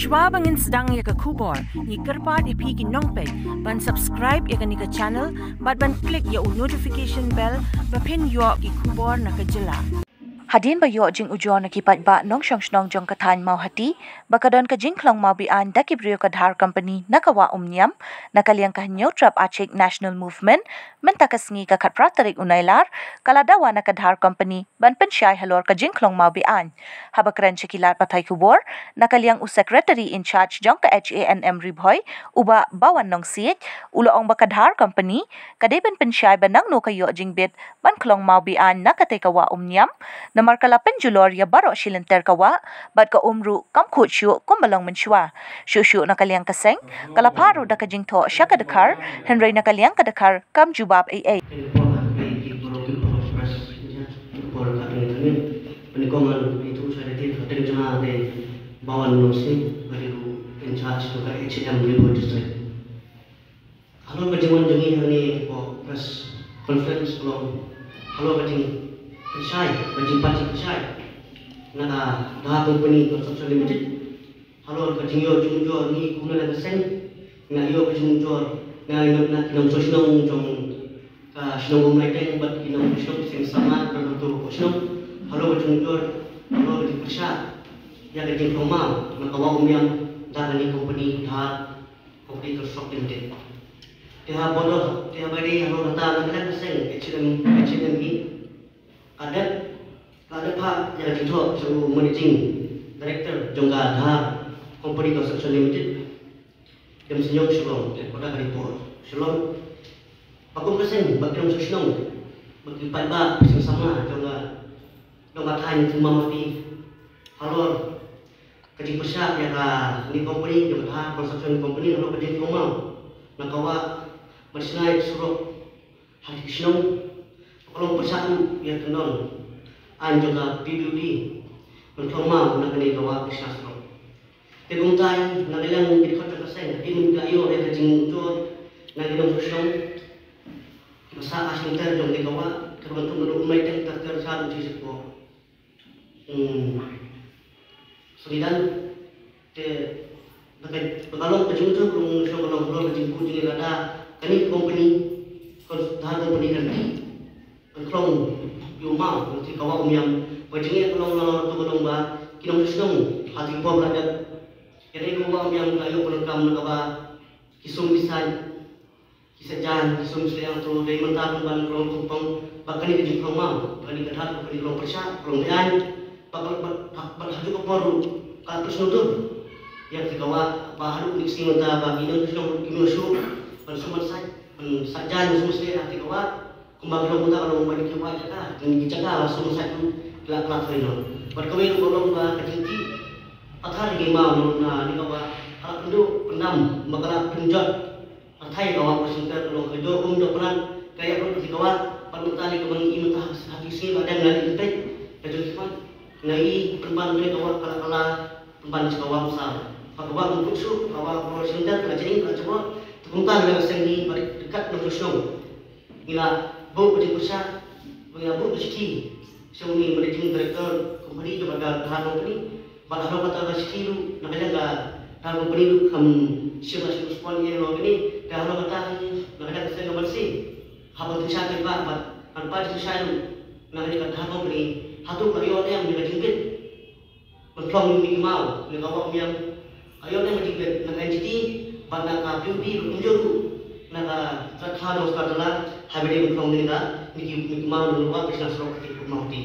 Shwa bangin sedang ya ke kubor, ni kerpat ipi ki nongpet, ban subscribe ya ke channel, bat ban klik ya notification bell, ba pin yo ki kubor na ke jela. Hadin ba yo jing ujo na kipat ba nong shong shnong jong kathan mau hati bakadon ka jing klong mau bi an da kibrio ka dhar company nakawa umnyam nakaliang ka nyo trap achik national movement menta ka sngi ka khat pratarik unailar kala dawa na ka dhar company ban pen shai halor ka jing klong mau bi an habakran chikilar pathai kubor nakaliang u secretary in charge jong ka HANM ribhoy uba bawan nong siet ulo ong ba ka dhar company kadeben pen shai banang no ka yo jing bit ban klong mau bi an nakate ka wa umnyam na markalapen julor ya baro shilinter kawa bat ka umru kam khu chu kumbalong menchua shu shu na kaliang kaseng kalaparu da kajing tho shaka dakar henry na ka dakar kam jubab ai ai Penikoman itu saya di hotel ka River District. Halo kajiman jengi hani ko press conference belum. Halo kajing Pesai, bagi pati pesai. Naka dah company construction limited. Halo ka jingyo jungjo ni kuna na sen. Na iyo ka jungjo na ino na kinong sosnong jong ka sinong umay teng bat kinong sinong sen sama ka to ko sinong. Halo ka jungjo halo ka pesai. Ya ka jing koma na kawa umyam da ni company dah company construction limited. Tiha bodoh, tiha bari halo kata na sen. H&M H&M ada ada pak yang kita sebagai managing director jongga dah company construction limited. Yang senyum shalom. Pada hari pur shalom aku pesen bagi orang shalom bagi pada bersama jongga. Jongga tanya cuma mati halo kerja besar ya ni company jongga construction company kerja koma nak kawa bersenai suruh. Hari shalom kalau bersatu ya tenon anjoga PBB untuk mau nak ni kawa kisah Tegong tay na nilang hindi ko takasay, di mo kayo ay kajing mutuot, na nilang susyong, masa asing ter jong di kawa, ito mga umay teng takter sa alam sisip ko. Sulidan, te, nakay, pagkalong kajing mutuot, kung siyang kalong kalong kajing kujing ilada, kani company, kung dahan company kanti, klong yuma nanti kawa umyam wajingnya klong nalo tu klong ba kinong susung hati po belajar jadi kawa umyam kayo klong kam kawa kisum bisan kisajan kisum sayang tu dari mentah ban klong kupong bakani kejing klong mam bakani kedat bakani klong persya klong dian bakal bakal haju ke poru kalau terus nutur yang kawa baharu niksi mentah bagi nong susung kinong susung ban suman sai ban sajan semua hati kawa kembali lo muda kalau mau kita baca kan dan kita kan langsung satu kelak kelak final berkawin kalau ba kecil athar ni. Mau na ni kau kalau perlu pendam makalah penjat. Athai kau persinta kalau kerja um do peran kayak perlu si kau perlu tali kau mengi mentah hati si ada ngali kita kerja sifat ngai perban ni kau kalau kalau perban si kau besar. Kau kau untuk su kau persinta kerja ni kerja coba tungkan dengan sengi dekat dengan sosial bau pada besar mengabu rezeki sewuni managing director company juga ada tahan company pada hari kata rezeki lu nak ada enggak tahan company lu kam siapa siapa spon ye lo ini dah hari kata nak ada kesel nomor si haba tu saya apa tanpa itu saya lu nak ada tahan company hatu karyawan yang mereka mentlong ni mau ni kawak yang ayo ni menjingkit nak entity pada kapiu di unjuru naga trakha dos ka dala habide mu kong ni ga ni ki mau lu wa pisna sro ka ti ku mau ti